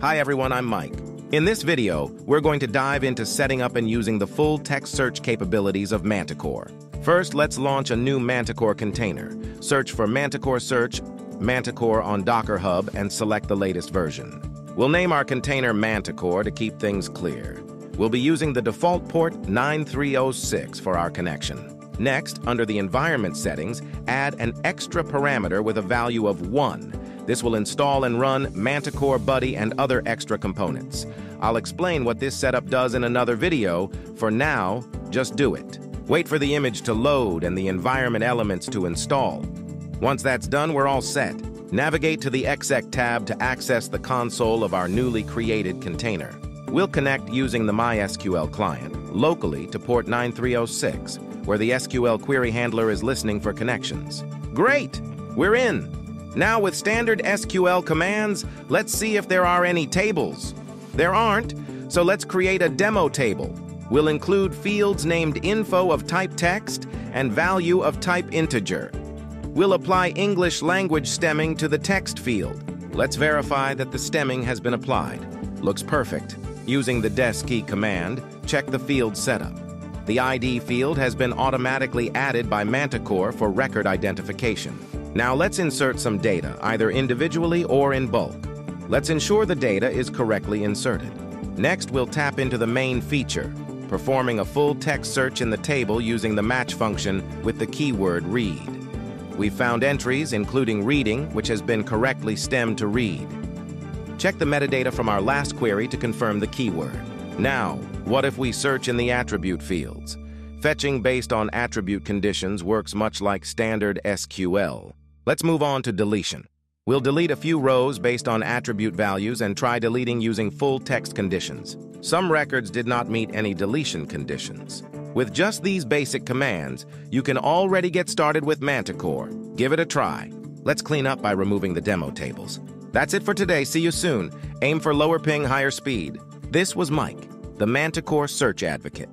Hi everyone, I'm Mike. In this video, we're going to dive into setting up and using the full text search capabilities of Manticore. First, let's launch a new Manticore container. Search for Manticore Search, Manticore on Docker Hub, and select the latest version. We'll name our container Manticore to keep things clear. We'll be using the default port 9306 for our connection. Next, under the environment settings, add an extra parameter with a value of 1. This will install and run Manticore Buddy and other extra components. I'll explain what this setup does in another video. For now, just do it. Wait for the image to load and the environment elements to install. Once that's done, we're all set. Navigate to the exec tab to access the console of our newly created container. We'll connect using the MySQL client, locally to port 9306, where the SQL query handler is listening for connections. Great! We're in! Now with standard SQL commands, let's see if there are any tables. There aren't, so let's create a demo table. We'll include fields named info of type text and value of type integer. We'll apply English language stemming to the text field. Let's verify that the stemming has been applied. Looks perfect. Using the DESC command, check the field setup. The ID field has been automatically added by Manticore for record identification. Now let's insert some data, either individually or in bulk. Let's ensure the data is correctly inserted. Next, we'll tap into the main feature, performing a full text search in the table using the match function with the keyword read. We found entries including reading, which has been correctly stemmed to read. Check the metadata from our last query to confirm the keyword. Now, what if we search in the attribute fields? Fetching based on attribute conditions works much like standard SQL. Let's move on to deletion. We'll delete a few rows based on attribute values and try deleting using full text conditions. Some records did not meet any deletion conditions. With just these basic commands, you can already get started with Manticore. Give it a try. Let's clean up by removing the demo tables. That's it for today. See you soon. Aim for lower ping, higher speed. This was Mike, the Manticore Search Advocate.